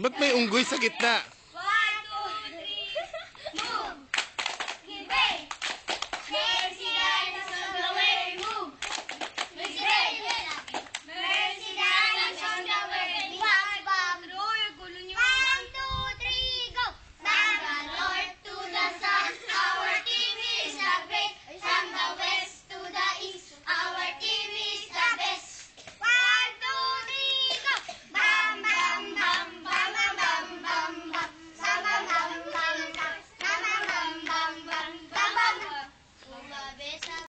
Ba't may unggoy sa gitna?